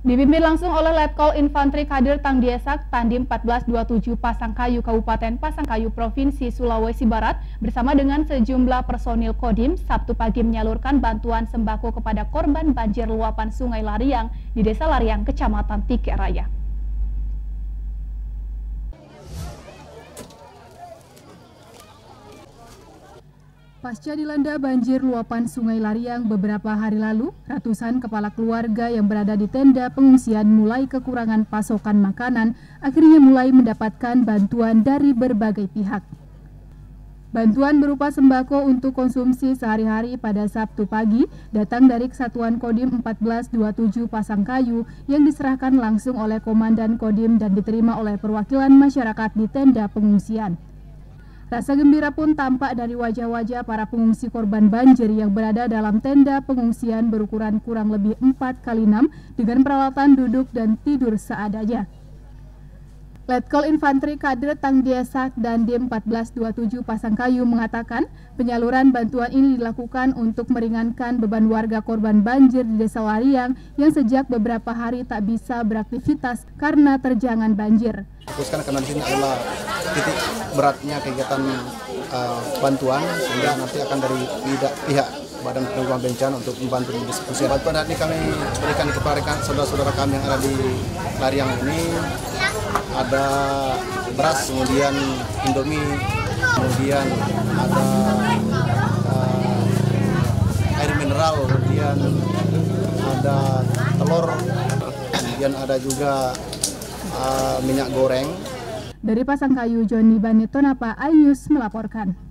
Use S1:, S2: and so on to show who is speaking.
S1: Dipimpin langsung oleh Letkol Infanteri Kadir Tang Diesak Tandim 1427 Pasangkayu Kabupaten Pasangkayu Provinsi Sulawesi Barat bersama dengan sejumlah personil Kodim Sabtu pagi menyalurkan bantuan sembako kepada korban banjir luapan Sungai Lariang di Desa Lariang, Kecamatan Tike Raya. Pasca dilanda banjir luapan Sungai Lariang beberapa hari lalu, ratusan kepala keluarga yang berada di tenda pengungsian mulai kekurangan pasokan makanan, akhirnya mulai mendapatkan bantuan dari berbagai pihak. Bantuan berupa sembako untuk konsumsi sehari-hari pada Sabtu pagi datang dari Kesatuan Kodim 1427 Pasangkayu yang diserahkan langsung oleh Komandan Kodim dan diterima oleh perwakilan masyarakat di tenda pengungsian. Rasa gembira pun tampak dari wajah-wajah para pengungsi korban banjir yang berada dalam tenda pengungsian berukuran kurang lebih 4 kali 6 dengan peralatan duduk dan tidur seadanya. Letkol Infanteri Kader Tang Diesak dan D1427 Pasangkayu mengatakan penyaluran bantuan ini dilakukan untuk meringankan beban warga korban banjir di Desa Lariang yang sejak beberapa hari tak bisa beraktivitas karena terjangan banjir.
S2: Fokuskan karena di sini adalah titik beratnya kegiatan uh, bantuan sehingga nanti akan dari pihak, pihak Badan Penanggulangan Bencana untuk membantu diskusi. Bantuan ini kami berikan kepada saudara-saudara kami yang ada di Lariang ini ada beras, kemudian Indomie, kemudian ada uh, air mineral, kemudian ada telur, kemudian ada juga uh, minyak goreng.
S1: Dari Pasangkayu, Joni Banitonapa, iNews melaporkan.